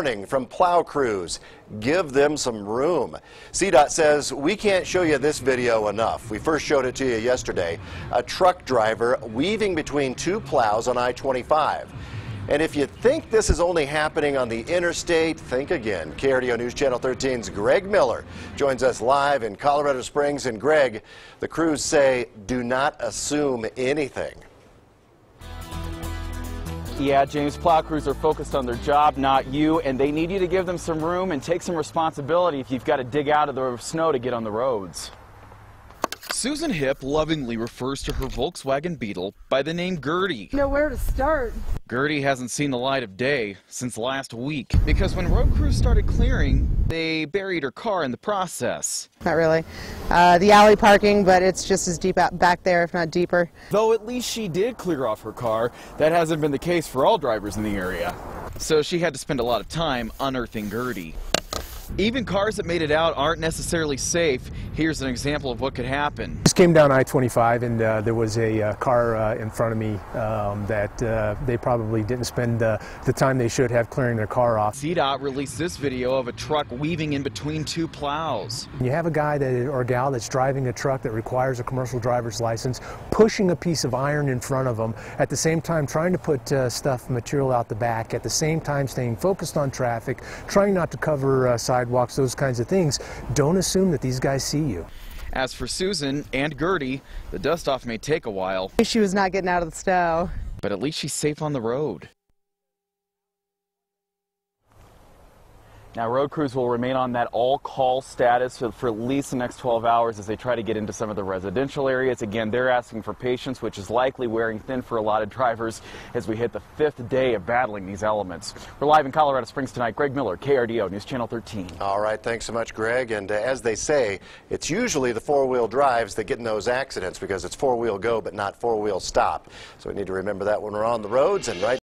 Warning from plow crews. Give them some room. CDOT says we can't show you this video enough. We first showed it to you yesterday. A truck driver weaving between two plows on I-25. And if you think this is only happening on the interstate, think again. KRDO News Channel 13's Greg Miller joins us live in Colorado Springs. And Greg, the crews say do not assume anything. Yeah, James, plow crews are focused on their job, not you, and they need you to give them some room and take some responsibility if you've got to dig out of the snow to get on the roads. Susan Hip lovingly refers to her Volkswagen Beetle by the name Gertie. know where to start. Gertie hasn't seen the light of day since last week because when road crews started clearing, they buried her car in the process. Not really. Uh, the alley parking, but it's just as deep out back there, if not deeper. Though at least she did clear off her car, that hasn't been the case for all drivers in the area. So she had to spend a lot of time unearthing Gertie. Even cars that made it out aren't necessarily safe. Here's an example of what could happen. Just came down I-25 and uh, there was a uh, car uh, in front of me um, that uh, they probably didn't spend uh, the time they should have clearing their car off. CDOT released this video of a truck weaving in between two plows. You have a guy that or gal that's driving a truck that requires a commercial driver's license, pushing a piece of iron in front of them, at the same time trying to put uh, stuff, material out the back, at the same time staying focused on traffic, trying not to cover sidewalks, those kinds of things. Don't assume that these guys see you. As for Susan and Gertie, the dust off may take a while. She was not getting out of the snow. But at least she's safe on the road. Now, road crews will remain on that all-call status for, for, at least the next 12 hours as they try to get into some of the residential areas. Again, they're asking for patience, which is likely wearing thin for a lot of drivers as we hit the fifth day of battling these elements. We're live in Colorado Springs tonight. Greg Miller, KRDO News Channel 13. All right, thanks so much, Greg. And uh, as they say, it's usually the four-wheel drives that get in those accidents because it's four-wheel go but not four-wheel stop. So we need to remember that when we're on the roads and right